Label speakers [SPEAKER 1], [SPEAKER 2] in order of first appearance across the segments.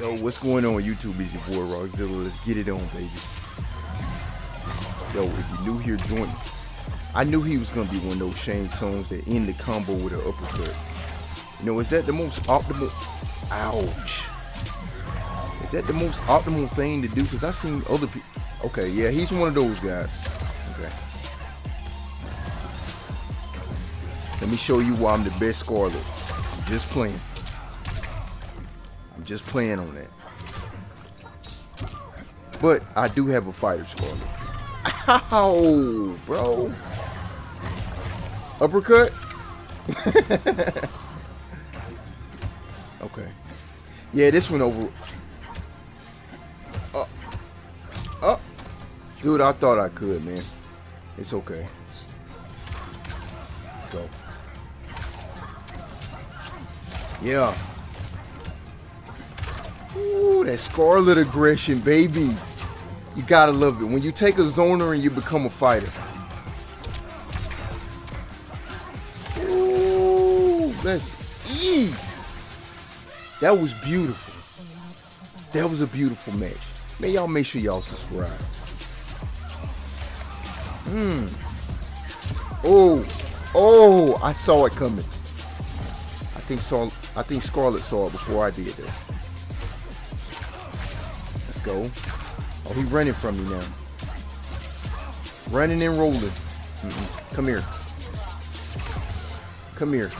[SPEAKER 1] Yo, what's going on YouTube? Your boy Rockzilla. Let's get it on, baby. Yo, if you're new here, join me. I knew he was gonna be one of those Shang Tsungs that end the combo with an uppercut. You know, is that the most optimal? Ouch. Is that the most optimal thing to do? Because I seen other people. Okay, yeah, he's one of those guys. Okay. Let me show you why I'm the best Skarlet. Just playing. I'm just playing on that. But I do have a fighter Skarlet. Ow, bro. Uppercut? okay. Yeah, this one over. Uh, uh. Dude, I thought I could, man. It's okay. Let's go. Yeah. Ooh, that Skarlet aggression, baby. You gotta love it. When you take a zoner and you become a fighter. Ooh, let's. That was beautiful. That was a beautiful match. Man, y'all make sure y'all subscribe. Hmm. Oh, oh, I saw it coming. I think saw I think Skarlet saw it before I did that. Go. Oh, he running from me now. Running and rolling. Mm -mm. Come here. Come here.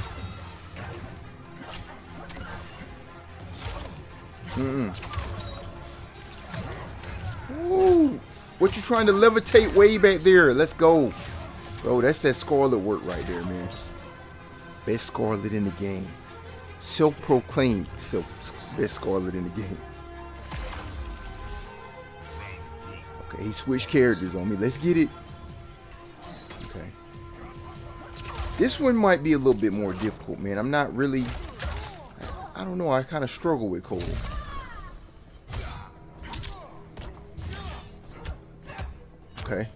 [SPEAKER 1] Mm-mm. What you trying to levitate way back there? Let's go. Bro, that's that Skarlet work right there, man. Best Skarlet in the game. Self-proclaimed self best Skarlet in the game. He switched characters on me. Let's get it. Okay. This one might be a little bit more difficult, man. I'm not really... I don't know. I kind of struggle with Cole. Okay.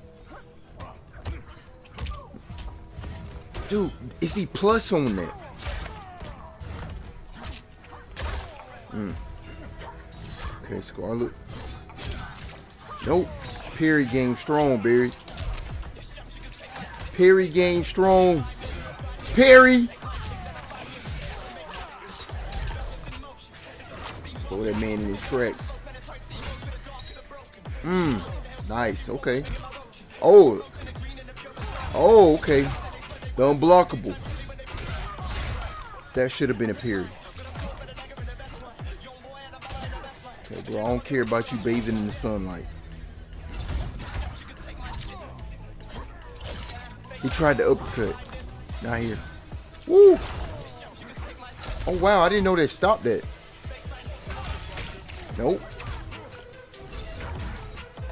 [SPEAKER 1] Dude, is he plus on that? Hmm. Okay, Skarlet. Nope. Perry game strong, Barry. parry game strong. parry. Slow that man in his tracks. Mmm. Nice. Okay. Oh. Oh, okay. The unblockable. That should have been a period. Okay, bro. I don't care about you bathing in the sunlight. He tried to uppercut. Not here. Woo! Oh, wow. I didn't know they stopped that. Nope.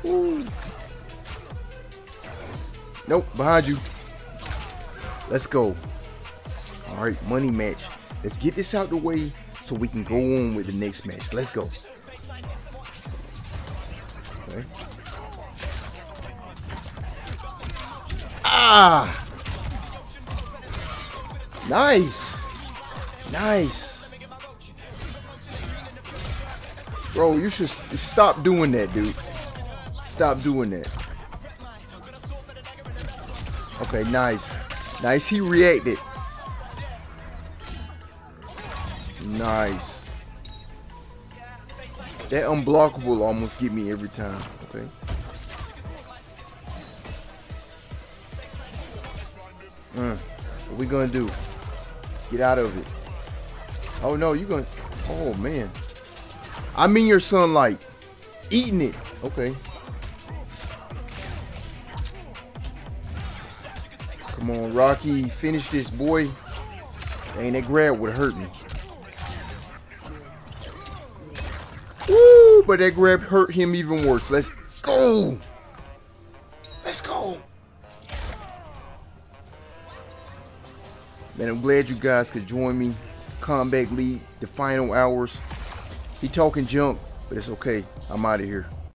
[SPEAKER 1] Woo. Nope, behind you. Let's go. All right, money match. Let's get this out the way so we can go on with the next match. Let's go. Okay. Ah! Nice. Nice. Bro, you should stop doing that, dude. Stop doing that. Okay, nice. Nice, he reacted. Nice. That unblockable almost get me every time, okay? Mm, what we gonna do? Get out of it. Oh no, you gonna, oh man. I'm in your sunlight. Eating it. Okay. Come on, Rocky. Finish this, boy. Ain't that grab would hurt me. Woo! But that grab hurt him even worse. Let's go. Let's go. Man, I'm glad you guys could join me. Kombat League, the final hours. He talking junk, but it's okay. I'm out of here.